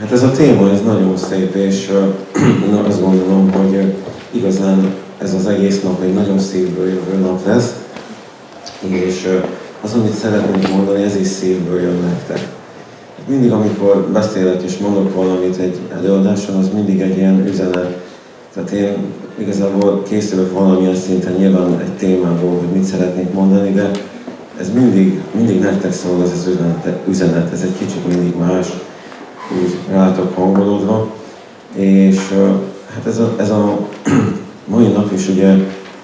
Hát ez a téma, ez nagyon szép, és uh, azt gondolom, hogy igazán ez az egész nap egy nagyon szívből jövő nap lesz, és az, amit szeretnénk mondani, ez is szívből jön nektek. Mindig, amikor beszélek és mondok valamit egy előadáson, az mindig egy ilyen üzenet. Tehát én igazából készülök valamilyen szinten nyilván egy témából, hogy mit szeretnék mondani, de ez mindig, mindig nektek szól az, az üzenet, üzenet, ez egy kicsit mindig más, úgy rátok hangolódva. És hát ez a, ez a mai nap is ugye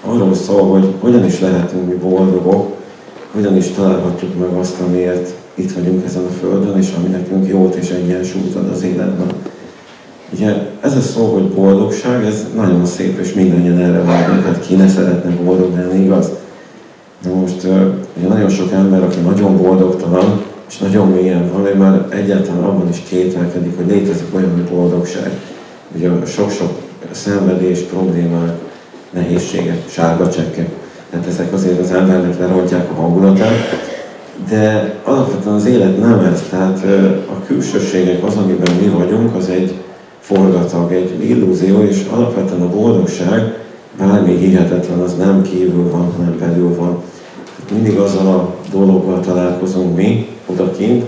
arról szól, hogy hogyan is lehetünk mi boldogok, hogyan is találhatjuk meg azt, amiért itt vagyunk ezen a Földön, és ami nekünk jót és egyensúlyt ad az életben. Ugye ez a szó, hogy boldogság, ez nagyon szép, és mindannyian erre vágyunk, hát ki ne szeretne boldog lenni, igaz? De most ugye nagyon sok ember, aki nagyon boldogtalan, és nagyon mélyen van, ő már egyáltalán abban is kételkedik, hogy létezik olyan, hogy boldogság. Ugye sok-sok szenvedés, problémák, nehézségek, sárga csekkek, tehát ezek azért az embernek lerontják a hangulatát, de alapvetően az élet nem ez, tehát a külsőségek az, amiben mi vagyunk, az egy forgatag, egy illúzió, és alapvetően a boldogság, bármi hihetetlen, az nem kívül van, hanem belül van. Mindig azzal a dologgal találkozunk mi, odakint,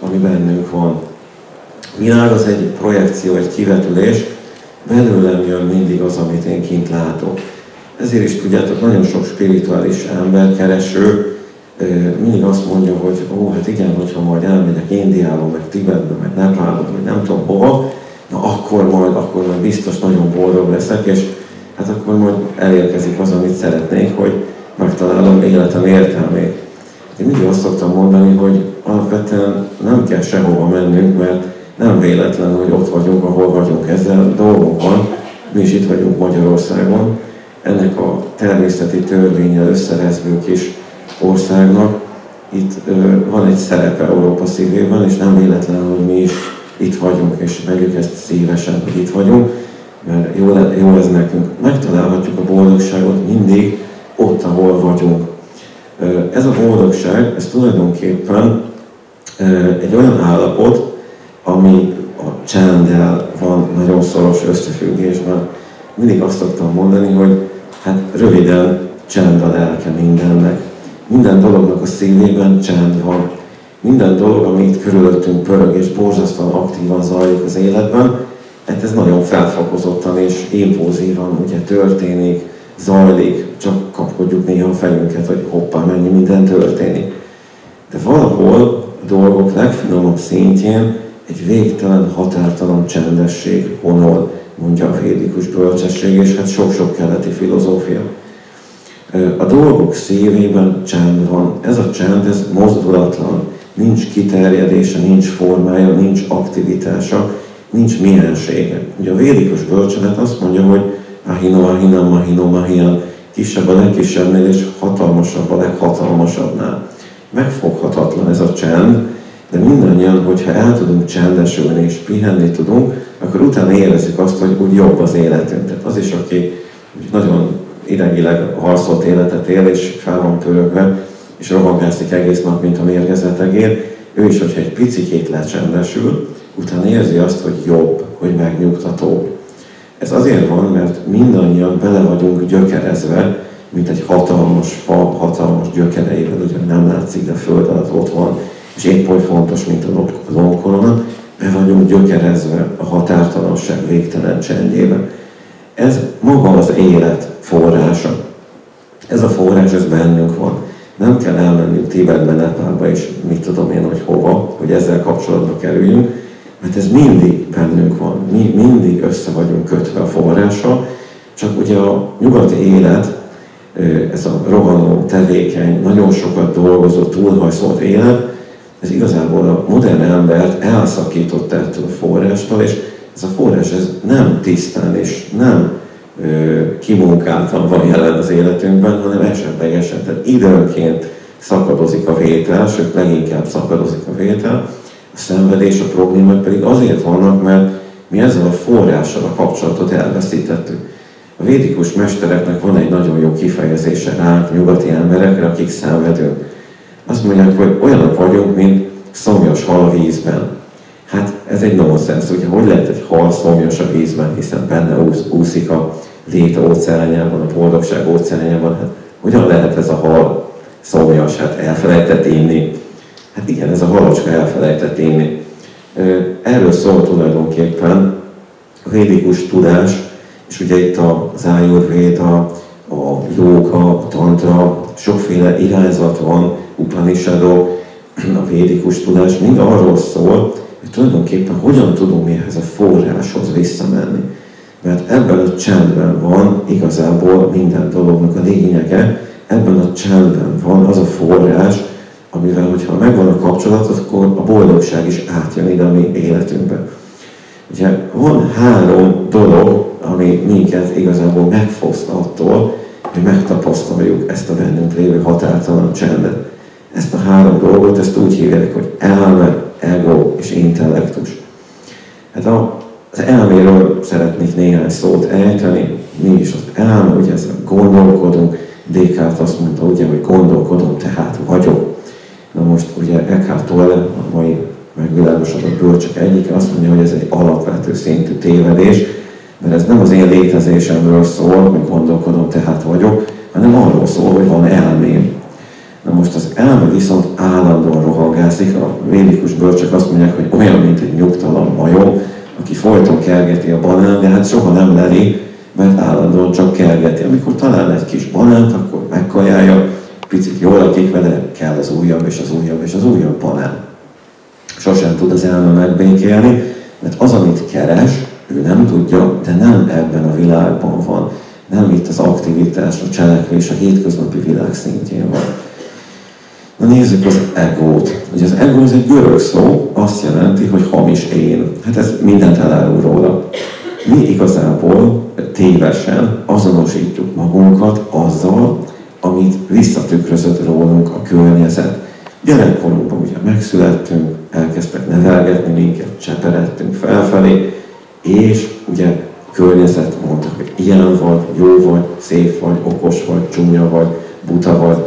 ami bennünk van. A világ az egy projekció, egy kivetülés, belőlem jön mindig az, amit én kint látok. Ezért is tudjátok, nagyon sok spirituális ember, kereső, mindig azt mondja, hogy ó, hát igen, hogyha majd elmegyek Indiába, meg Tibetbe, meg Nepálba, vagy nem tudom hova, na akkor majd, akkor majd biztos nagyon boldog leszek, és hát akkor majd elérkezik az, amit szeretnék, hogy megtalálom életem értelmét. Én mindig azt szoktam mondani, hogy alapvetően nem kell sehova mennünk, mert nem véletlen, hogy ott vagyunk, ahol vagyunk. Ezzel dolgunk van, mi is itt vagyunk Magyarországon, ennek a természeti törvényel összerezvő kis országnak itt ö, van egy szerepe Európa szívében, és nem véletlen, hogy mi is itt vagyunk, és vegyük ezt szívesen, hogy itt vagyunk, mert jó, jó ez nekünk. Megtalálhatjuk a boldogságot mindig ott, ahol vagyunk. Ez a boldogság, ez tulajdonképpen egy olyan állapot, ami a csenddel van nagyon szoros összefüggésben. Mindig azt szoktam mondani, hogy hát röviden csend a lelke mindennek. Minden dolognak a szívében csend van. Minden dolog, ami itt körülöttünk pörög és borzasztóan aktívan zajlik az életben, hát ez nagyon felfokozottan és impulzívan ugye történik, zajlik, csak kapkodjuk néha a fejünket, hogy hoppá, mennyi minden történik. De valahol a dolgok legfinomabb szintjén egy végtelen, határtalan csendesség honol, mondja a védikus bölcsesség, és hát sok-sok keleti filozófia. A dolgok szívében csend van. Ez a csend, ez mozdulatlan. Nincs kiterjedése, nincs formája, nincs aktivitása, nincs miensége. Ugye a védikus bölcselet azt mondja, hogy ahino, ahina, mahino, mahian, kisebb a legkisebbnél, és hatalmasabb a leghatalmasabbnál. Megfoghatatlan ez a csend, de mindannyian, hogyha el tudunk csendesülni és pihenni tudunk, akkor utána érezzük azt, hogy úgy jobb az életünk. Tehát az is, aki nagyon idegileg harcolt életet él, és fel van pörögve, és rohangászik egész nap, mint a mérgezett egér, ő is, hogyha egy picikét lecsendesül, utána érzi azt, hogy jobb, hogy megnyugtató. Ez azért van, mert mindannyian bele vagyunk gyökerezve, mint egy hatalmas fa, hatalmas gyökereivel, ugye nem látszik, de föld alatt ott van, és épp oly fontos, mint a lombkorona, be vagyunk gyökerezve a határtalanság végtelen csendjében. Ez maga az élet forrása. Ez a forrás, ez bennünk van. Nem kell elmennünk Tibetbe, Nepálba és mit tudom én, hogy hova, hogy ezzel kapcsolatba kerüljünk, mert ez mindig bennünk van. Mi mindig össze vagyunk kötve a forrással, csak ugye a nyugati élet, ez a rohanó, tevékeny, nagyon sokat dolgozó, túlhajszolt élet, ez igazából a modern embert elszakított ettől a forrástól, és ez a forrás ez nem tisztán és nem ö, kimunkáltan van jelen az életünkben, hanem esetlegesen, tehát időnként szakadozik a vétel, sőt leginkább szakadozik a vétel, a szenvedés, a problémák pedig azért vannak, mert mi ezzel a forrással a kapcsolatot elveszítettük. A védikus mestereknek van egy nagyon jó kifejezése ránk, nyugati emberekre, akik szenvedünk. Azt mondják, hogy olyanok vagyunk, mint szomjas hal vízben. Hát ez egy nonsens, ugye hogy lehet egy hal szomjas a vízben, hiszen benne úszik a lét óceánjában, a boldogság óceánjában. Hát hogyan lehet ez a hal szomjas? Hát elfelejtett inni. Hát igen, ez a halocska elfelejtett inni. Erről szól tulajdonképpen a védikus tudás, és ugye itt az Ayurveda, a jóga, a tantra, sokféle irányzat van, Upanishadok, a védikus tudás, mind arról szól, hogy tulajdonképpen hogyan tudunk mi ehhez a forráshoz visszamenni. Mert ebben a csendben van igazából minden dolognak a lényege, ebben a csendben van az a forrás, amivel, hogyha megvan a kapcsolat, akkor a boldogság is átjön ide a mi életünkbe. Ugye van három dolog, ami minket igazából megfoszt attól, hogy megtapasztaljuk ezt a bennünk lévő határtalan csendet. Ezt a három dolgot, ezt úgy hívják, hogy elme, ego és intellektus. Hát a, az elméről szeretnék néhány szót ejteni. Mi is az elme, ugye ezzel gondolkodunk. Descartes azt mondta, ugye, hogy gondolkodom, tehát vagyok. Na most ugye Eckhart Tolle, a mai megvilágosodott bölcsök egyike, azt mondja, hogy ez egy alapvető szintű tévedés, mert ez nem az én létezésemről szól, hogy gondolkodom, tehát vagyok, hanem arról szól, hogy van elmém. Na most az elme viszont állandóan rohangászik, a védikus bölcsök azt mondják, hogy olyan, mint egy nyugtalan majom, aki folyton kergeti a banán, de hát soha nem leri, mert állandóan csak kergeti. Amikor talál egy kis banánt, akkor megkajálja, picit jól lakik vele, kell az újabb, és az újabb, és az újabb banán. Sosem tud az elme megbékélni, mert az, amit keres, ő nem tudja, de nem ebben a világban van. Nem itt az aktivitás, a cselekvés, a hétköznapi világ szintjén van. Na nézzük az egót. Ugye az ego az egy görög szó, azt jelenti, hogy hamis én. Hát ez mindent elárul róla. Mi igazából tévesen azonosítjuk magunkat azzal, amit visszatükrözött rólunk a környezet. Gyerekkorunkban ugye megszülettünk, elkezdtek nevelgetni minket, cseperedtünk felfelé, és ugye környezet mondta, hogy ilyen vagy, jó vagy, szép vagy, okos vagy, csúnya vagy, buta vagy,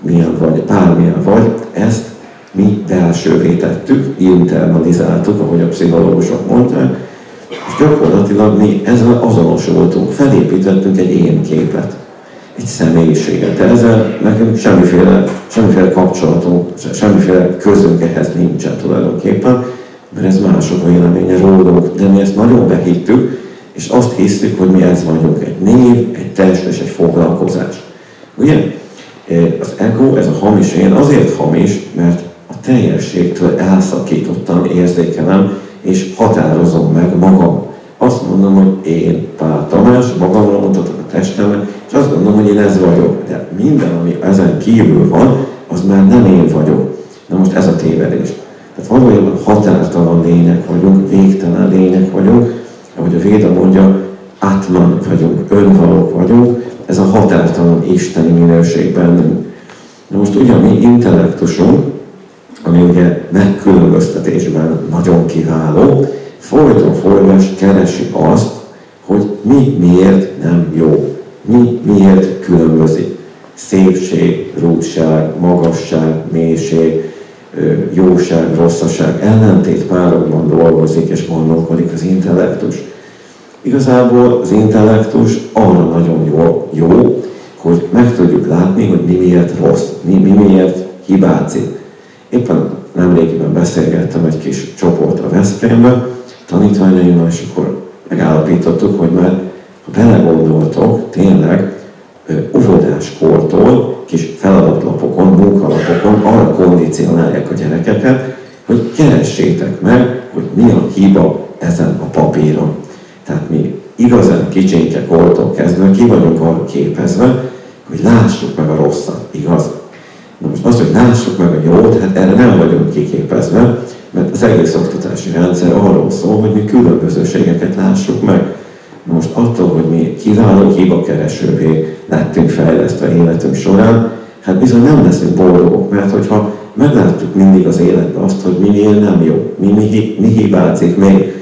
milyen vagy, bármilyen vagy, ezt mi belsővé tettük, internalizáltuk, ahogy a pszichológusok mondták, és gyakorlatilag mi ezzel azonosultunk, felépítettünk egy én képet, egy személyiséget. Ezzel nekünk semmiféle, semmiféle kapcsolatunk, semmiféle közünk ehhez nincsen tulajdonképpen, mert ez mások véleménye rólunk, de mi ezt nagyon behittük, és azt hiszük, hogy mi ez vagyunk, egy név, egy test és egy foglalkozás. Ugye? Az ego, ez a hamis én azért hamis, mert a teljességtől elszakítottan érzékelem, és határozom meg magam. Azt mondom, hogy én Pál Tamás, magamra mutatok a testemet, és azt gondolom, hogy én ez vagyok. De minden, ami ezen kívül van, az már nem én vagyok. Na most ez a tévedés. Tehát valójában határtalan lények vagyunk, végtelen lények vagyunk, ahogy a Véda mondja, átman vagyunk, önvalók vagyunk, ez a határtalan isteni minőség bennünk. Na most ugye a mi intellektusunk, ami ugye megkülönböztetésben nagyon kiváló, folyton folyamás keresi azt, hogy mi miért nem jó, mi miért különbözik. Szépség, rúdság, magasság, mélység, jóság, rosszaság, ellentét párokban dolgozik és gondolkodik az intellektus. Igazából az intellektus arra nagyon jó, jó hogy meg tudjuk látni, hogy mi miért rossz, mi, mi miért hibázik. Éppen nemrégiben beszélgettem egy kis csoportra Veszprémbe, tanítványaimmal, és akkor megállapítottuk, hogy már belegondoltok, tényleg óvodáskortól kis feladatlapokon, munkalapokon arra kondicionálják a gyerekeket, hogy keressétek meg, hogy mi a hiba ezen a papíron. Tehát mi igazán kicsinke kortól kezdve ki vagyunk arra képezve, hogy lássuk meg a rosszat, igaz? Na most az, hogy lássuk meg a jót, hát erre nem vagyunk kiképezve, mert az egész oktatási rendszer arról szól, hogy mi különbözőségeket lássuk meg. Most attól, hogy mi kiváló hibakeresővé lettünk fejlesztve életünk során, hát bizony nem leszünk boldogok, mert hogyha meglátjuk mindig az életben azt, hogy mi miért nem jó, mi, mi, mi hibázik még,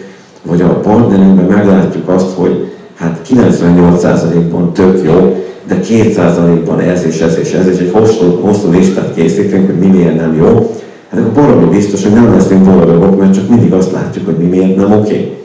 vagy a partnerünkben meglátjuk azt, hogy hát 98%-ban tök jó, de 2%-ban ez és ez és ez, és egy hosszú, hosszú listát készítünk, hogy mi miért nem jó, Hát akkor baromi biztos, hogy nem leszünk boldogok, mert csak mindig azt látjuk, hogy mi miért nem oké. Okay.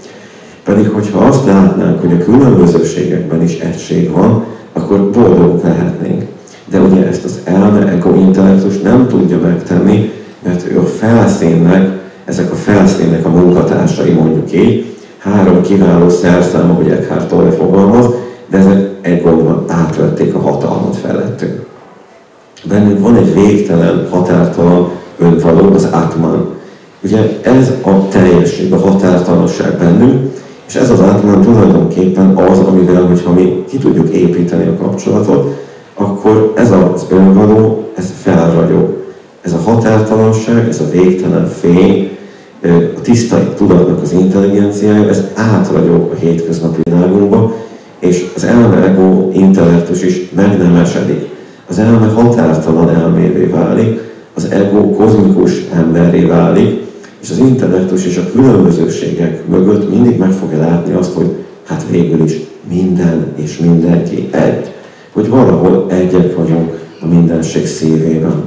Pedig, hogyha azt látnánk, hogy a különbözőségekben is egység van, akkor boldogok lehetnénk. De ugye ezt az elme, ego, intellektus nem tudja megtenni, mert ő a felszínnek, ezek a felszínnek a munkatársai mondjuk így, három kiváló szerszám, ahogy Eckhart Tolle fogalmaz, de ezek egy gondban átvették a hatalmat felettünk. Bennünk van egy végtelen, határtalan önvaló, az Atman. Ugye ez a teljesség, a határtalanság bennünk, és ez az Atman tulajdonképpen az, amivel, hogyha mi ki tudjuk építeni a kapcsolatot, akkor ez az önvaló, ez felragyog. Ez a határtalanság, ez a végtelen fény, a tiszta tudatnak az intelligenciája, ez átragyog a hétköznapi világunkba, és az elme ego intellektus is meg nem esedik. Az elme határtalan elmévé válik, az ego kozmikus emberré válik, és az intellektus és a különbözőségek mögött mindig meg fogja látni azt, hogy hát végül is minden és mindenki egy. Hogy valahol egyek vagyunk a mindenség szívében.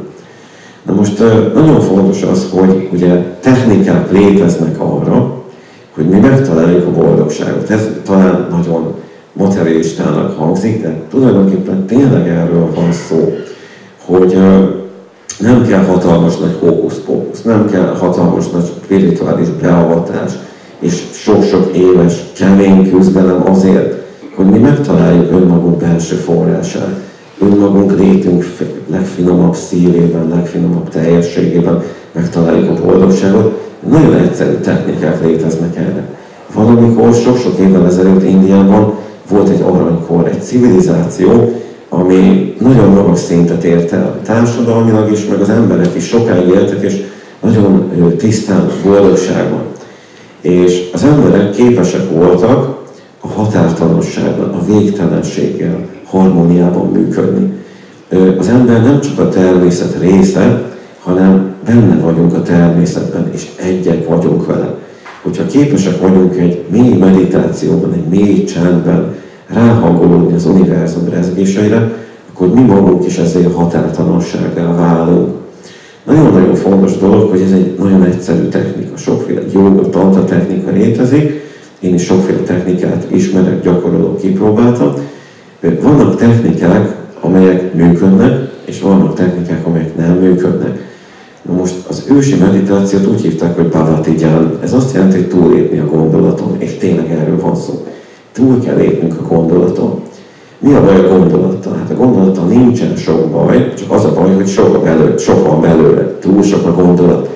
Na most nagyon fontos az, hogy ugye technikák léteznek arra, hogy mi megtaláljuk a boldogságot. Ez talán nagyon materialistának hangzik, de tulajdonképpen tényleg erről van szó, hogy nem kell hatalmas nagy hókusz-pókusz, nem kell hatalmas nagy spirituális beavatás, és sok-sok éves kemény küzdelem azért, hogy mi megtaláljuk önmagunk belső forrását, önmagunk létünk legfinomabb szívében, legfinomabb teljességében megtaláljuk a boldogságot. Nagyon egyszerű technikák léteznek erre. Valamikor sok-sok évvel ezelőtt Indiában volt egy aranykor, egy civilizáció, ami nagyon magas szintet ért el társadalmilag is, meg az emberek is sokáig éltek, és nagyon tisztán, boldogságban. És az emberek képesek voltak a határtalansággal, a végtelenséggel, harmóniában működni. Az ember nem csak a természet része, hanem benne vagyunk a természetben, és egyek vagyunk vele. Hogyha képesek vagyunk egy mély meditációban, egy mély csendben, ráhangolódni az univerzum rezgéseire, akkor mi magunk is ezzel a határtalansággal válunk. Nagyon-nagyon fontos dolog, hogy ez egy nagyon egyszerű technika. Sokféle joga, tantra technika létezik, én is sokféle technikát ismerek, gyakorolok, kipróbáltam. Vannak technikák, amelyek működnek, és vannak technikák, amelyek nem működnek. Na most az ősi meditációt úgy hívták, hogy Bhavati Ez azt jelenti, hogy túlépni a gondolaton, és tényleg erről van szó túl kell lépnünk a gondolaton. Mi a baj a gondolattal? Hát a gondolattal nincsen sok baj, csak az a baj, hogy sok, a belőle, sok van belőle, túl sok a gondolat.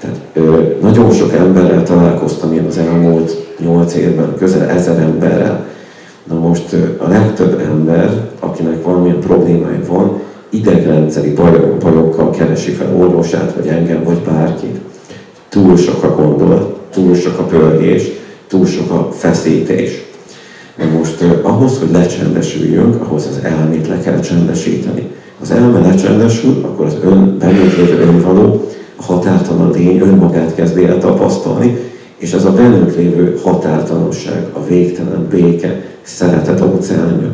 Tehát ö, nagyon sok emberrel találkoztam én az elmúlt nyolc évben, közel ezer emberrel. Na most ö, a legtöbb ember, akinek valamilyen problémája van, idegrendszeri bajok, bajokkal keresi fel orvosát, vagy engem, vagy bárkit. Túl sok a gondolat, túl sok a pörgés, túl sok a feszítés. Most ahhoz, hogy lecsendesüljünk, ahhoz az elmét le kell csendesíteni. Az elme lecsendesül, akkor az ön, bennünk lévő önvaló, a határtalan lény önmagát kezdi el tapasztalni, és ez a bennünk lévő határtalanság, a végtelen béke, szeretet óceánja.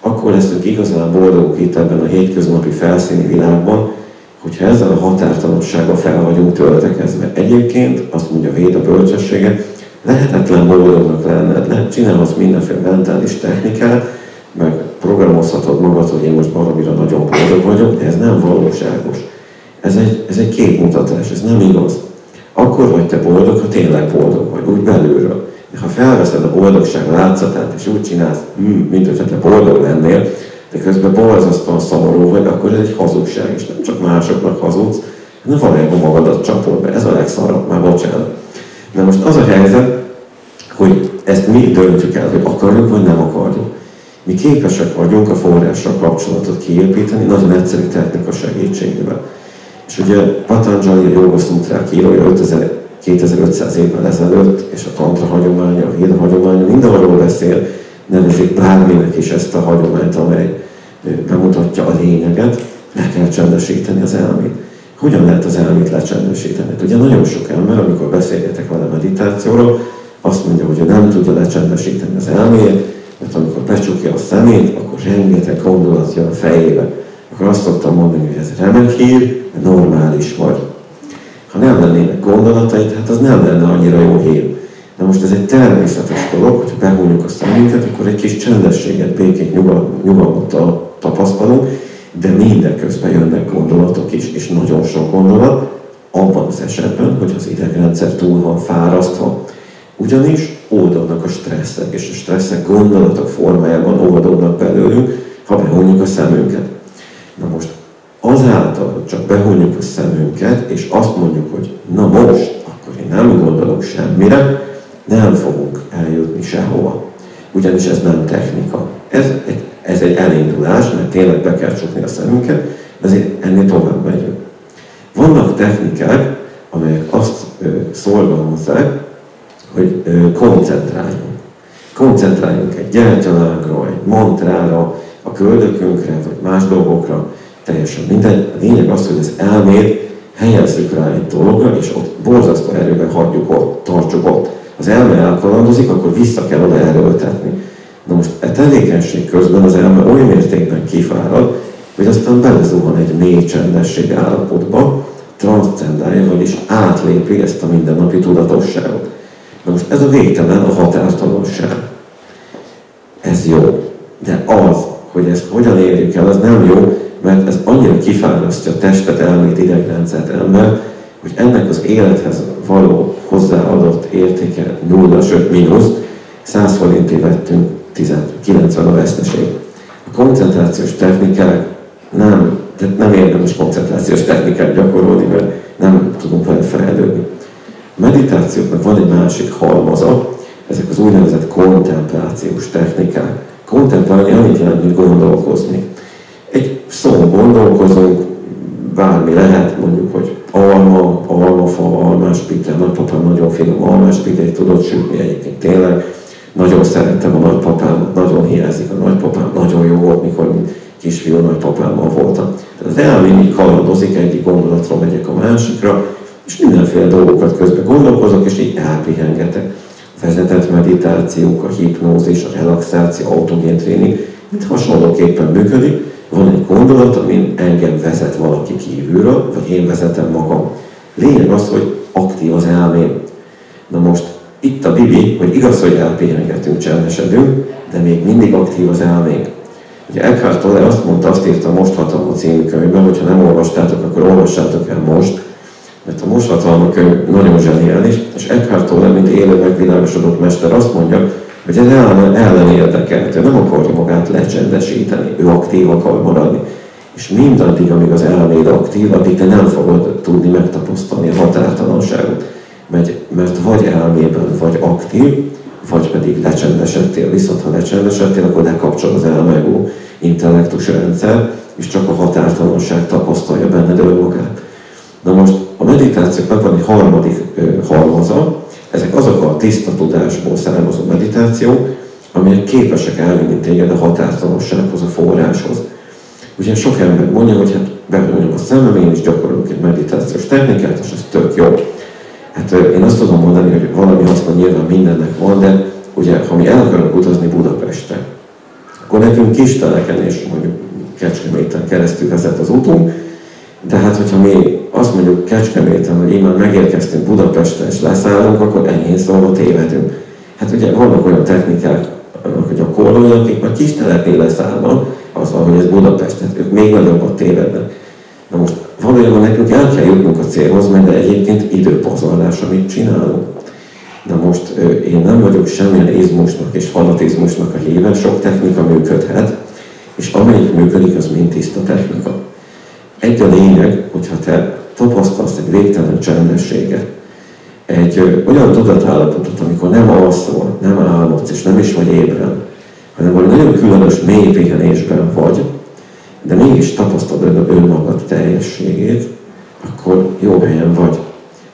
Akkor leszünk igazán boldogok itt ebben a hétköznapi felszíni világban, hogyha ezzel a határtalansággal fel vagyunk töltekezve. Egyébként, azt mondja Véd a bölcsessége, lehetetlen boldognak lenned, le, csinálhatsz mindenféle mentális technikát, meg programozhatod magad, hogy én most valamire nagyon boldog vagyok, de ez nem valóságos. Ez egy, ez egy képmutatás, ez nem igaz. Akkor vagy te boldog, ha tényleg boldog vagy, úgy belülről. De ha felveszed a boldogság látszatát, és úgy csinálsz, hm, mint hogyha te boldog lennél, de közben borzasztóan szomorú vagy, akkor ez egy hazugság, és nem csak másoknak hazudsz, hanem valójában magadat csapod be. Ez a legszarabb, már bocsánat. De most az a helyzet, hogy ezt mi döntjük el, hogy akarjuk vagy nem akarjuk. Mi képesek vagyunk a forrással kapcsolatot kiépíteni, nagyon egyszerű technika segítségével. És ugye Patanjali a Yoga Sutrák írója 2500 évvel ezelőtt, és a tantra hagyománya, a véda hagyománya mind arról beszél, nevezik bárminek is ezt a hagyományt, amely bemutatja a lényeget, le kell csendesíteni az elmét. Hogyan lehet az elmét lecsendesíteni? Hát ugye nagyon sok ember, amikor beszélgetek vele meditációról, azt mondja, hogy ő nem tudja lecsendesíteni az elméjét, mert amikor becsukja a szemét, akkor rengeteg gondolat jön a fejébe. Akkor azt szoktam mondani, hogy ez remek hír, normális vagy. ha nem lennének gondolataid, hát az nem lenne annyira jó hír. De most ez egy természetes dolog, hogyha behúnyjuk a szemünket, akkor egy kis csendességet, békét, nyugalmat tapasztalunk, de mindeközben jönnek gondolatok is, és nagyon sok gondolat, abban az esetben, hogy az idegrendszer túl van fárasztva. Ugyanis oldódnak a stresszek, és a stresszek gondolatok formájában oldódnak belőlünk, ha behúnyjuk a szemünket. Na most azáltal, hogy csak behúnyjuk a szemünket, és azt mondjuk, hogy na most, akkor én nem gondolok semmire, nem fogunk eljutni sehova. Ugyanis ez nem technika. Ez egy, ez egy elindulás, mert tényleg be kell csukni a szemünket, de azért ennél tovább megyünk. Technikák, amelyek azt szorgalmazzák, hogy koncentráljunk. Koncentráljunk egy gyertyalágra, egy mantrára, a köldökünkre, vagy más dolgokra, teljesen mindegy. A lényeg az, hogy az elmét helyezzük rá egy dologra, és ott borzasztó erőben hagyjuk ott, tartsuk ott. Az elme elkalandozik, akkor vissza kell oda erőltetni. Na most e tevékenység közben az elme oly mértékben kifárad, hogy aztán belezuhan egy mély csendesség állapotba, transzcendálja, vagyis átlépi ezt a mindennapi tudatosságot. Na most ez a végtelen a határtalanság. Ez jó. De az, hogy ezt hogyan érjük el, az nem jó, mert ez annyira kifárasztja a testet, elmét, idegrendszert ember, hogy ennek az élethez való hozzáadott értéke 0, sőt mínusz, 100 forintért vettünk 90 a veszteség. A koncentrációs technikák nem, tehát nem érdemes koncentrációs technikát gyakorolni, mert nem tudunk vele fejlődni. A meditációknak van egy másik halmaza, ezek az úgynevezett kontemplációs technikák. Kontemplálni annyit jelent, mint gondolkozni. Egy szó gondolkozunk, bármi lehet, mondjuk, hogy alma, almafa, almáspite, nagypapám nagyon finom almáspitét tudott sütni egyébként tényleg. Nagyon szerettem a nagypapám, nagyon hiányzik a nagypapám, nagyon jó volt, mikor kisfiú nagypapámmal voltam. Tehát az elmém így kaladozik, egyik gondolatról megyek a másikra, és mindenféle dolgokat közben gondolkozok, és így elpihengetek. A vezetett meditációk, a hipnózis, a relaxáció, autogén tréning, mint hasonlóképpen működik. Van egy gondolat, amin engem vezet valaki kívülről, vagy én vezetem magam. Lényeg az, hogy aktív az elmém. Na most itt a Bibi, hogy igaz, hogy elpihengetünk, csendesedünk, de még mindig aktív az elménk. Ugye Eckhart Tolle azt mondta, azt írta Most Hatalma című könyvben, hogyha nem olvastátok, akkor olvassátok el most, mert a Most Hatalma könyv nagyon zseniális, és Eckhart Tolle, mint élő megvilágosodott mester azt mondja, hogy ez ellen, ellen érdekelt, ő nem akarja magát lecsendesíteni, ő aktív akar maradni. És mindaddig, amíg az elméd aktív, addig te nem fogod tudni megtapasztalni a határtalanságot. Mert, mert vagy elmében vagy aktív, vagy pedig lecsendesedtél. Viszont ha lecsendesedtél, akkor lekapcsol az elmegó intellektus rendszer, és csak a határtalanság tapasztalja benned önmagát. Na most a meditációknak van egy harmadik halmaza, ezek azok a tiszta tudásból származó meditáció, amelyek képesek elvinni téged a határtalansághoz, a forráshoz. Ugye sok ember mondja, hogy hát bevonulom a szemem, én is gyakorolok egy meditációs technikát, és ez tök jó. Hát én azt tudom mondani, hogy valami haszna nyilván mindennek van, de ugye, ha mi el akarunk utazni Budapestre, akkor nekünk kis teleken és mondjuk Kecskeméten keresztül vezet az utunk, de hát, hogyha mi azt mondjuk Kecskeméten, hogy én már megérkeztünk Budapestre és leszállunk, akkor enyhén szólva tévedünk. Hát ugye vannak olyan technikák, hogy a korlói, akik már kis telepén leszállnak, azzal, hogy ez Budapest, tehát ők még nagyobbat tévednek. Na most valójában nekünk el kell jutnunk a célhoz, mert de egyébként időpazarlás, amit csinálunk. Na most én nem vagyok semmilyen izmusnak és fanatizmusnak a híve, sok technika működhet, és amelyik működik, az mind tiszta technika. Egy a lényeg, hogyha te tapasztalsz egy végtelen csendességet, egy ö, olyan tudatállapotot, amikor nem alszol, nem álmodsz, és nem is vagy ébren, hanem valami nagyon különös mély pihenésben vagy, de mégis tapasztalod önmagad teljességét, akkor jó helyen vagy.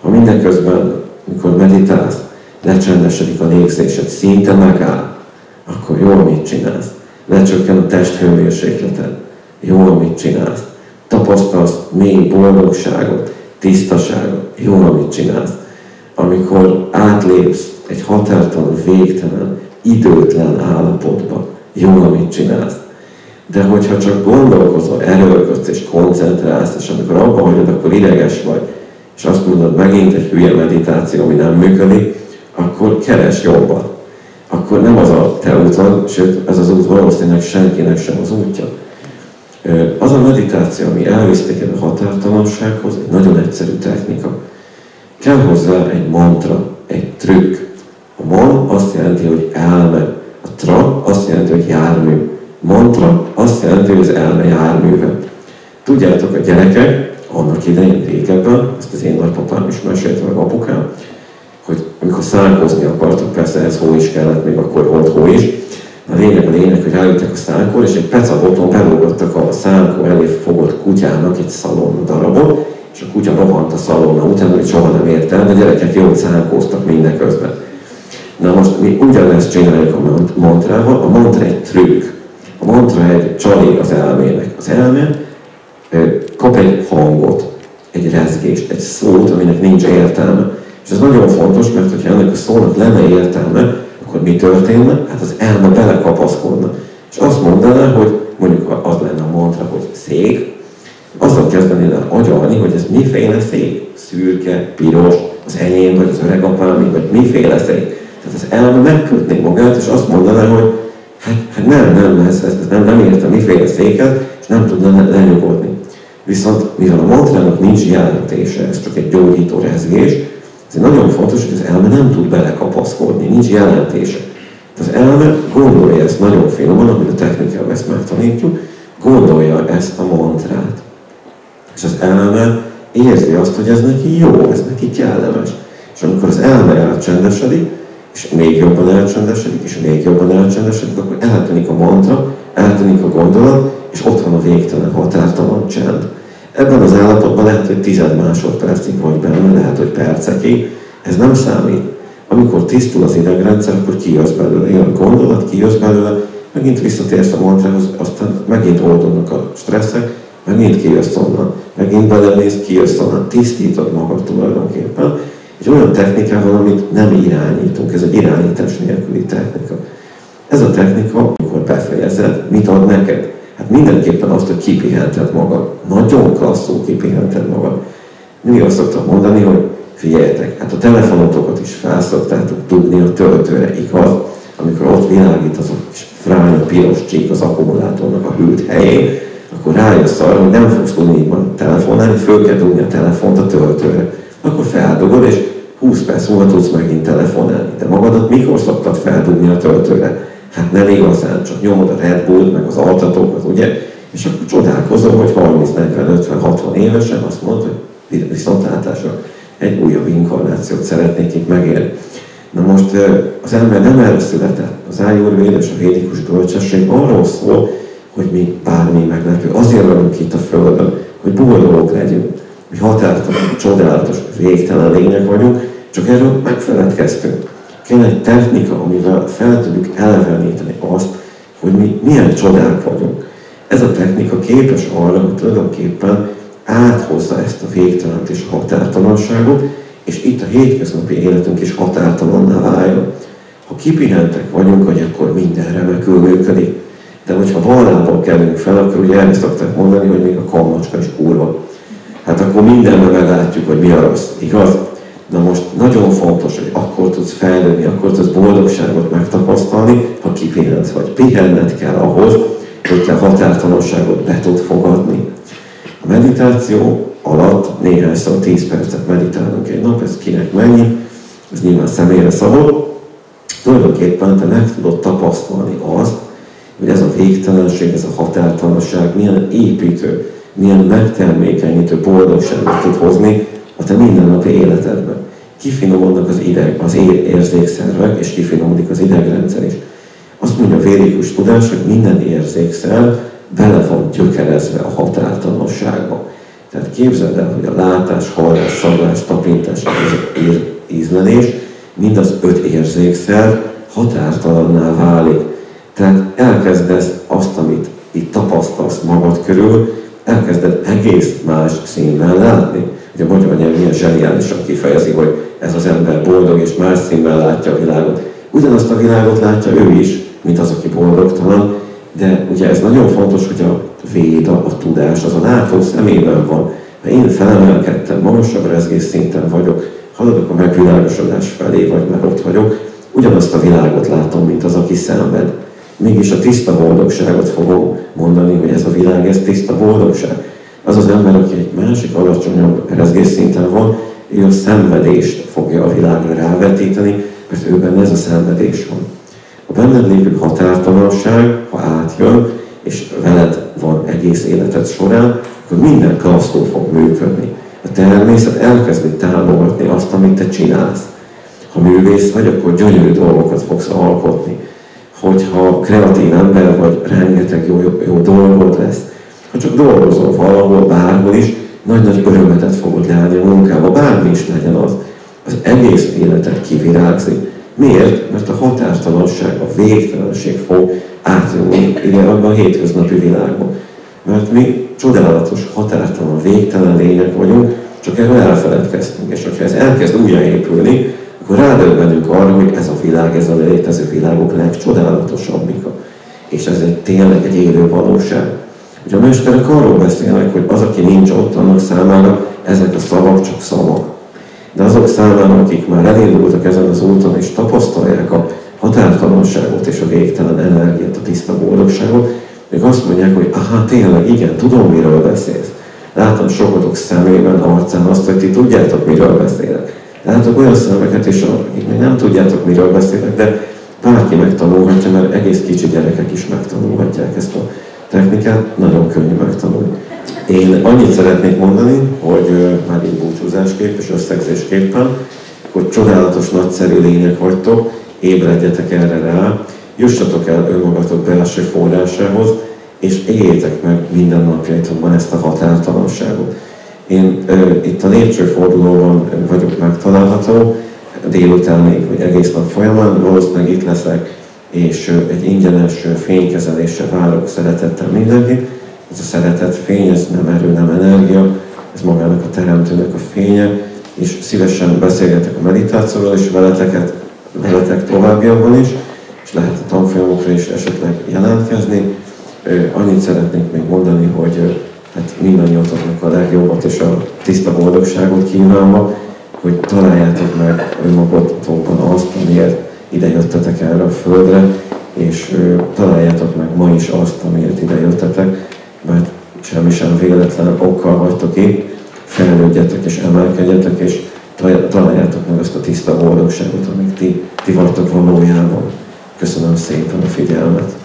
Ha mindeközben, mikor meditálsz, lecsendesedik a légzésed, szinte megáll, akkor jó, amit csinálsz. Lecsökken a testhőmérsékleted, jó, amit csinálsz. Tapasztalsz mély boldogságot, tisztaságot, jó, amit csinálsz. Amikor átlépsz egy határtalan, végtelen, időtlen állapotba, jó, amit csinálsz de hogyha csak gondolkozol, erőlködsz és koncentrálsz, és amikor abba hagyod, akkor ideges vagy, és azt mondod, megint egy hülye meditáció, ami nem működik, akkor keres jobban. Akkor nem az a te útod, sőt, ez az út valószínűleg senkinek sem az útja. Az a meditáció, ami elvisz téged a határtalansághoz, egy nagyon egyszerű technika. Kell hozzá egy mantra, egy trükk. A man azt jelenti, hogy elme. A tra azt jelenti, hogy jármű. Mantra azt jelenti, hogy az elme járműve. Tudjátok, a gyerekek, annak idején régebben, ezt az én nagypapám is mesélte meg apukám, hogy amikor szánkozni akartak, persze ez hó is kellett, még akkor volt hó is, a lényeg a lényeg, hogy rájöttek a szánkor, és egy pecaboton belógattak a szánkó elé fogott kutyának egy szalon darabot, és a kutya rohant a szalonna után, hogy soha nem ért el, de gyerekek jól szánkóztak mindeközben. Na most mi ugyanezt csináljuk a mantrával, a mantra egy trükk. Mantra egy csali az elmének. Az elme kap egy hangot, egy rezgést, egy szót, aminek nincs értelme. És ez nagyon fontos, mert hogyha ennek a szónak lenne értelme, akkor mi történne? Hát az elme belekapaszkodna. És azt mondaná, hogy mondjuk az lenne a mantra, hogy szék, azzal kezdeni el agyalni, hogy ez miféle szék. Szürke, piros, az enyém, vagy az öregapám, vagy miféle szék. Tehát az elme megkötné magát, és azt mondaná, hogy hát, nem, nem, ez, ez nem, nem érte miféle széket, és nem tudna lenyugodni. Viszont mivel a mantrának nincs jelentése, ez csak egy gyógyító rezgés, ez nagyon fontos, hogy az elme nem tud belekapaszkodni, nincs jelentése. Az elme gondolja ezt nagyon finoman, amit a technikával ezt megtanítjuk, gondolja ezt a mantrát. És az elme érzi azt, hogy ez neki jó, ez neki kellemes. És amikor az elme elcsendesedik, és még jobban elcsendesedik, és még jobban elcsendesedik, akkor eltűnik a mantra, eltűnik a gondolat, és ott van a végtelen határtalan csend. Ebben az állapotban lehet, hogy tized másodpercig vagy benne, lehet, hogy percekig. Ez nem számít. Amikor tisztul az idegrendszer, akkor kijössz belőle, jön a gondolat, kijössz belőle, megint visszatérsz a mantrához, aztán megint oldódnak a stresszek, megint kijössz onnan, megint belemész, kijössz onnan, tisztítod magad tulajdonképpen. Egy olyan technikával, amit nem irányítunk, ez egy irányítás nélküli technika. Ez a technika, amikor befejezed, mit ad neked? Hát mindenképpen azt, hogy kipihented magad. Nagyon klasszul kipihented magad. Mindig azt szoktam mondani, hogy figyeljetek, hát a telefonotokat is felszoktátok dugni a töltőre, igaz? Amikor ott világít az a kis fránya piros csík az akkumulátornak a hűlt helyén, akkor rájössz arra, hogy nem fogsz tudni így telefonálni, föl kell dugni a telefont a töltőre. Akkor feldugod, és 20 perc múlva tudsz megint telefonálni. De magadat mikor szoktad feldugni a töltőre? hát nem igazán, csak nyomod a Red Bull, meg az altatókat, ugye? És akkor csodálkozom, hogy 30, 40, 50, 60 évesen azt mondta, hogy viszontlátásra egy újabb inkarnációt szeretnék itt megélni. Na most az ember nem erre született. Az ájúrvéd és a védikus bölcsesség arról szól, hogy mi bármi meglepő. Azért vagyunk itt a Földön, hogy boldogok legyünk. Mi határtalan, csodálatos, végtelen lények vagyunk, csak erről megfeledkeztünk kell egy technika, amivel fel tudjuk eleveníteni azt, hogy mi milyen csodák vagyunk. Ez a technika képes arra, hogy tulajdonképpen áthozza ezt a végtelent és határtalanságot, és itt a hétköznapi életünk is határtalanná váljon. Ha kipihentek vagyunk, hogy akkor minden remekül működik. De hogyha vallából kelünk fel, akkor ugye el szokták mondani, hogy még a kalmacska is kurva. Hát akkor mindenben meglátjuk, hogy mi a rossz, igaz? Na most nagyon fontos, hogy akkor tudsz fejlődni, akkor tudsz boldogságot megtapasztalni, ha kipihensz vagy. Pihenned kell ahhoz, hogy te határtalanságot be tud fogadni. A meditáció alatt néhányszor 10 percet meditálunk egy nap, ez kinek mennyi, ez nyilván személyre szabad. Tulajdonképpen te meg tudod tapasztalni azt, hogy ez a végtelenség, ez a határtalanság milyen építő, milyen megtermékenyítő boldogságot tud hozni a te mindennapi életedben. Kifinomodnak az ideg, az érzékszervek, és kifinomodik az idegrendszer is. Azt mondja a védikus tudás, hogy minden érzékszer bele van gyökerezve a határtalanságba. Tehát képzeld el, hogy a látás, hallás, szaglás, tapintás, ízlelés, mind az öt érzékszer határtalanná válik. Tehát elkezdesz azt, amit itt tapasztalsz magad körül, elkezded egész más színben látni. Ugye a magyar nyelv milyen zseniálisan kifejezi, hogy ez az ember boldog és más színben látja a világot. Ugyanazt a világot látja ő is, mint az, aki boldogtalan, de ugye ez nagyon fontos, hogy a véda, a tudás, az a látó szemében van. Ha én felemelkedtem, magasabb rezgés szinten vagyok, haladok a megvilágosodás felé, vagy már ott vagyok, ugyanazt a világot látom, mint az, aki szenved. Mégis a tiszta boldogságot fogom mondani, hogy ez a világ, ez tiszta boldogság. Az az ember, aki egy másik alacsonyabb rezgésszinten van, ő a szenvedést fogja a világra rávetíteni, mert őben ez a szenvedés van. A benned lévő határtalanság, ha átjön, és veled van egész életed során, akkor minden klasztó fog működni. A természet elkezdi támogatni azt, amit te csinálsz. Ha művész vagy, akkor gyönyörű dolgokat fogsz alkotni. Hogyha kreatív ember vagy, rengeteg jó, jó, jó dolgod lesz. Ha csak dolgozol valahol, bárhol is, nagy-nagy örömetet fogod lelni a munkába, bármi is legyen az. Az egész életet kivirágzik. Miért? Mert a határtalanság, a végtelenség fog átjönni igen, abban a hétköznapi világban. Mert mi csodálatos, határtalan, végtelen lények vagyunk, csak erről elfeledkeztünk. És ha ez elkezd újjáépülni, akkor rádöbbenünk arra, hogy ez a világ, ez a létező világok legcsodálatosabbika. És ez egy tényleg egy élő valóság. Ugye a mesterek arról beszélnek, hogy az, aki nincs ott, annak számára ezek a szavak csak szavak. De azok számára, akik már elindultak ezen az úton és tapasztalják a határtalanságot és a végtelen energiát, a tiszta boldogságot, még azt mondják, hogy aha, tényleg, igen, tudom, miről beszélsz. Látom sokatok szemében, arcán azt, hogy ti tudjátok, miről beszélek. Látok olyan szemeket is, akik még nem tudjátok, miről beszélek, de bárki megtanulhatja, mert egész kicsi gyerekek is megtanulhatják ezt a technikát, nagyon könnyű megtanulni. Én annyit szeretnék mondani, hogy már így búcsúzásképp és összegzésképpen, hogy csodálatos, nagyszerű lények vagytok, ébredjetek erre rá, jussatok el önmagatok belső forrásához, és éljétek meg minden napjaitokban ezt a határtalanságot. Én ö, itt a lépcsőfordulóban vagyok megtalálható, délutánig, vagy egész nap folyamán, valószínűleg itt leszek, és ö, egy ingyenes fénykezelésre várok szeretettel mindenkit. Ez a szeretet fény, ez nem erő, nem energia, ez magának a teremtőnek a fénye, és szívesen beszélgetek a meditációról, és veleteket, veletek továbbiakban is, és lehet a tanfolyamokra is esetleg jelentkezni. Annyit szeretnék még mondani, hogy hát mindannyiatoknak a legjobbat és a tiszta boldogságot kívánva, hogy találjátok meg önmagatokban azt, amiért ide jöttetek erre a földre, és találjátok meg ma is azt, amiért ide jöttetek, mert semmi sem véletlen okkal vagytok itt, fejlődjetek és emelkedjetek, és találjátok meg azt a tiszta boldogságot, amit ti, ti vagytok valójában. Köszönöm szépen a figyelmet!